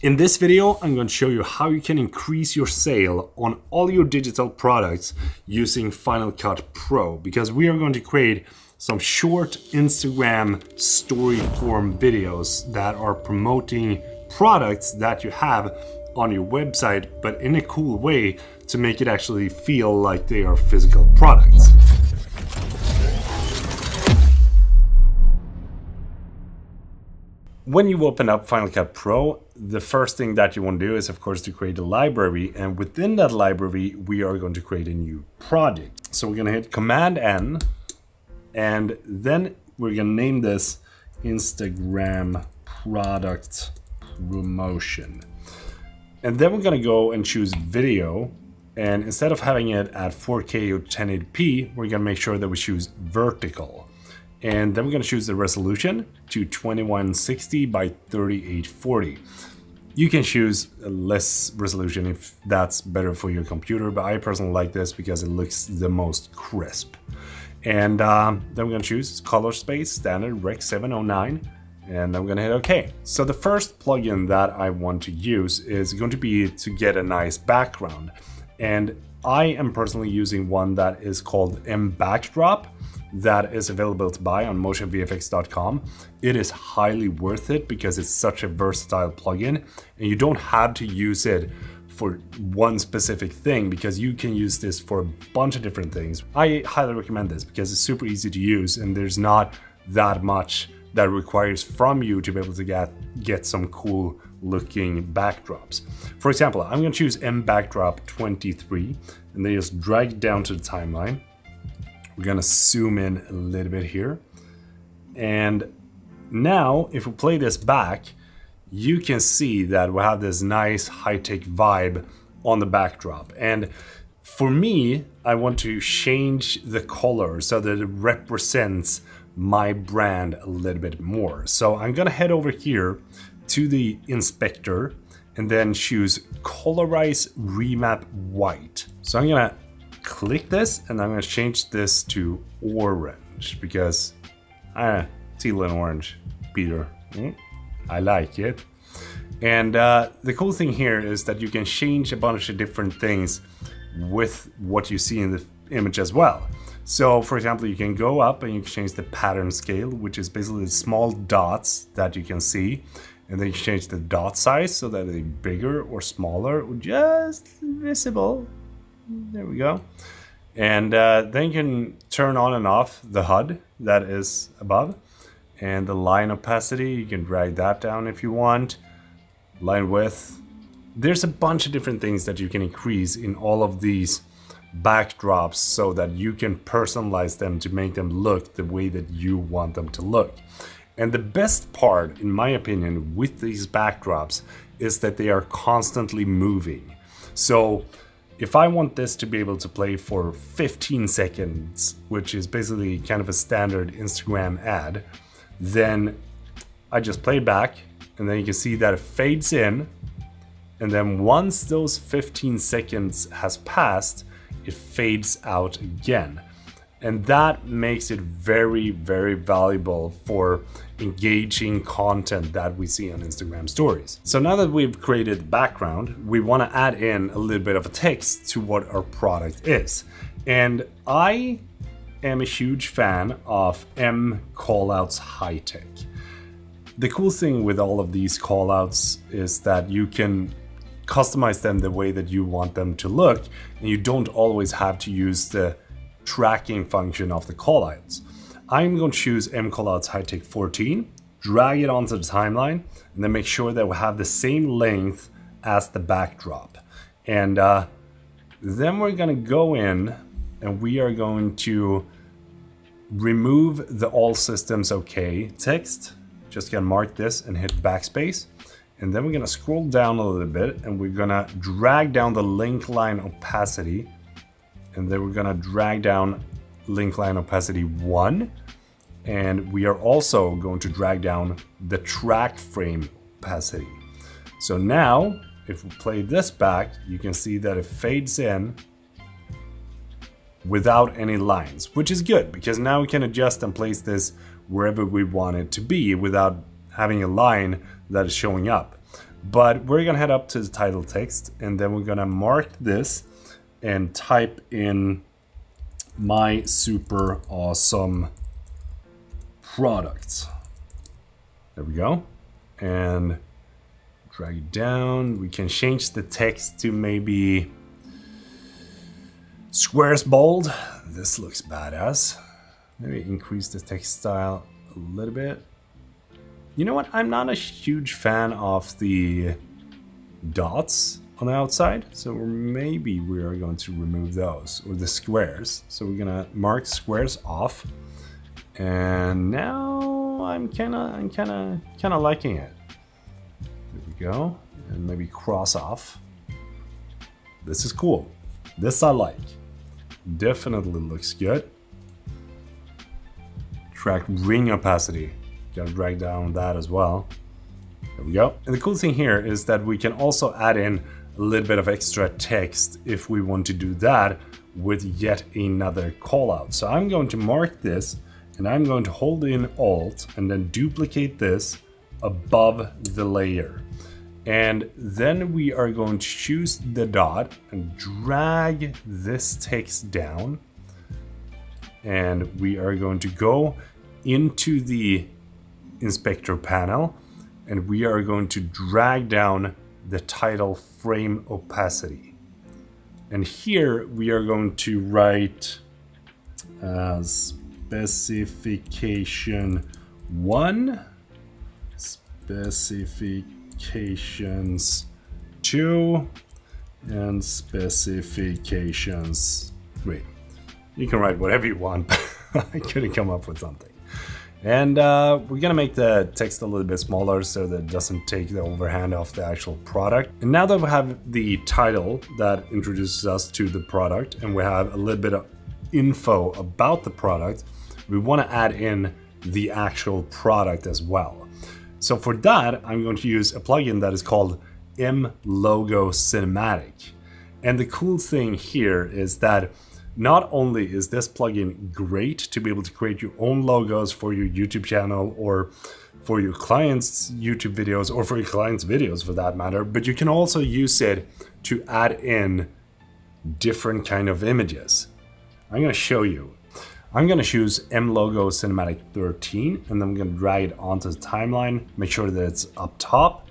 In this video, I'm going to show you how you can increase your sale on all your digital products using Final Cut Pro because we are going to create some short Instagram story form videos that are promoting products that you have on your website, but in a cool way to make it actually feel like they are physical products. When you open up Final Cut Pro, the first thing that you want to do is of course to create a library and within that library we are going to create a new project. So we're going to hit Command N and then we're going to name this Instagram product promotion. And then we're going to go and choose video and instead of having it at 4K or 1080p, we're going to make sure that we choose vertical. And then we're going to choose the resolution to 2160 by 3840. You can choose less resolution if that's better for your computer, but I personally like this because it looks the most crisp. And um, then we're going to choose color space, standard Rec 709, and I'm going to hit OK. So the first plugin that I want to use is going to be to get a nice background. And I am personally using one that is called M Backdrop that is available to buy on motionvfx.com. It is highly worth it because it's such a versatile plugin and you don't have to use it for one specific thing because you can use this for a bunch of different things. I highly recommend this because it's super easy to use and there's not that much that requires from you to be able to get, get some cool looking backdrops. For example, I'm going to choose M Backdrop 23 and then just drag down to the timeline. We're gonna zoom in a little bit here. And now, if we play this back, you can see that we have this nice high-tech vibe on the backdrop. And for me, I want to change the color so that it represents my brand a little bit more. So I'm gonna head over here to the inspector and then choose colorize remap white. So I'm gonna click this and I'm going to change this to orange because uh, teal and orange, Peter. Mm, I like it. And uh, the cool thing here is that you can change a bunch of different things with what you see in the image as well. So for example, you can go up and you can change the pattern scale, which is basically the small dots that you can see. And then you change the dot size so that they're bigger or smaller or just visible there we go. And uh, then you can turn on and off the HUD that is above. And the line opacity, you can drag that down if you want. Line width. There's a bunch of different things that you can increase in all of these backdrops so that you can personalize them to make them look the way that you want them to look. And the best part, in my opinion, with these backdrops is that they are constantly moving. So if I want this to be able to play for 15 seconds, which is basically kind of a standard Instagram ad, then I just play back and then you can see that it fades in. And then once those 15 seconds has passed, it fades out again. And that makes it very, very valuable for engaging content that we see on Instagram stories. So now that we've created the background, we want to add in a little bit of a text to what our product is. And I am a huge fan of M callouts high tech. The cool thing with all of these callouts is that you can customize them the way that you want them to look and you don't always have to use the tracking function of the callouts. I'm going to choose mcallouts high-tech 14, drag it onto the timeline, and then make sure that we have the same length as the backdrop. And uh, then we're going to go in and we are going to remove the all systems okay text. Just gonna mark this and hit backspace. And then we're gonna scroll down a little bit and we're gonna drag down the link line opacity and then we're gonna drag down link line opacity 1 and we are also going to drag down the track frame opacity. So now if we play this back you can see that it fades in without any lines which is good because now we can adjust and place this wherever we want it to be without having a line that is showing up. But we're gonna head up to the title text and then we're gonna mark this and type in my super awesome product. There we go. And drag it down. We can change the text to maybe squares bold. This looks badass. Maybe increase the text style a little bit. You know what? I'm not a huge fan of the dots on the outside. So maybe we are going to remove those or the squares. So we're gonna mark squares off. And now I'm kinda, I'm kinda, kinda liking it. There we go. And maybe cross off. This is cool. This I like. Definitely looks good. Track ring opacity. Gotta drag down that as well. There we go. And the cool thing here is that we can also add in a little bit of extra text if we want to do that with yet another callout. So I'm going to mark this and I'm going to hold in Alt and then duplicate this above the layer. And then we are going to choose the dot and drag this text down. And we are going to go into the inspector panel and we are going to drag down the title frame opacity. And here we are going to write uh, specification 1, specifications 2, and specifications 3. You can write whatever you want, but I couldn't come up with something. And uh, we're gonna make the text a little bit smaller so that it doesn't take the overhand of the actual product. And now that we have the title that introduces us to the product and we have a little bit of info about the product, we wanna add in the actual product as well. So for that, I'm going to use a plugin that is called M Logo Cinematic. And the cool thing here is that not only is this plugin great to be able to create your own logos for your YouTube channel or for your clients' YouTube videos or for your clients' videos for that matter, but you can also use it to add in different kind of images. I'm going to show you. I'm going to choose M Logo Cinematic 13 and then I'm going to drag it onto the timeline, make sure that it's up top,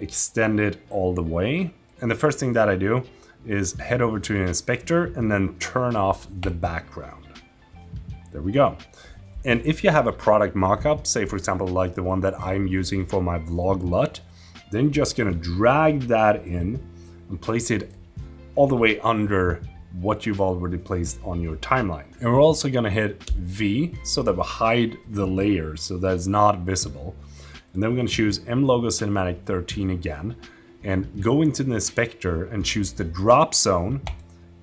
extend it all the way. And the first thing that I do is head over to an inspector and then turn off the background. There we go. And if you have a product mockup, say for example like the one that I'm using for my vlog LUT, then you're just gonna drag that in and place it all the way under what you've already placed on your timeline. And we're also gonna hit V so that we hide the layer so that it's not visible. And then we're gonna choose M Logo Cinematic 13 again and go into the inspector and choose the drop zone,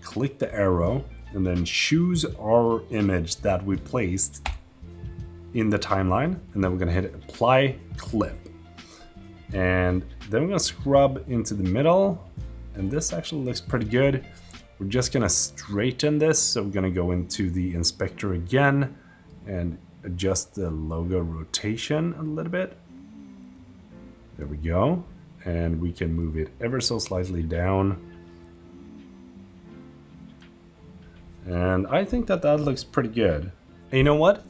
click the arrow, and then choose our image that we placed in the timeline. And then we're gonna hit apply clip. And then we're gonna scrub into the middle. And this actually looks pretty good. We're just gonna straighten this. So we're gonna go into the inspector again and adjust the logo rotation a little bit. There we go and we can move it ever so slightly down. And I think that that looks pretty good. And you know what?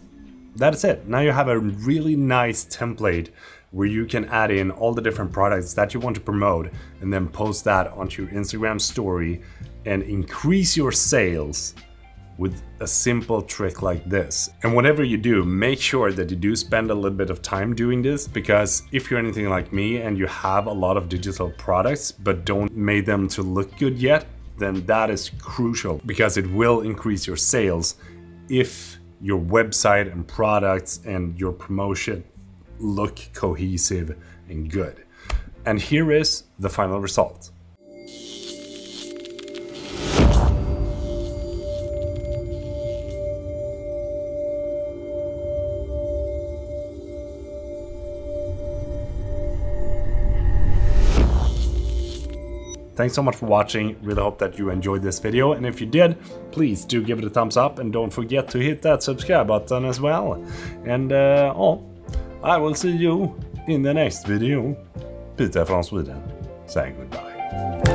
That's it. Now you have a really nice template where you can add in all the different products that you want to promote and then post that onto your Instagram story and increase your sales with a simple trick like this. And whatever you do, make sure that you do spend a little bit of time doing this because if you're anything like me and you have a lot of digital products but don't make them to look good yet, then that is crucial because it will increase your sales if your website and products and your promotion look cohesive and good. And here is the final result. Thanks so much for watching, really hope that you enjoyed this video, and if you did, please do give it a thumbs up, and don't forget to hit that subscribe button as well. And, uh, oh, I will see you in the next video, Peter from Sweden saying goodbye.